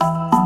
Bye.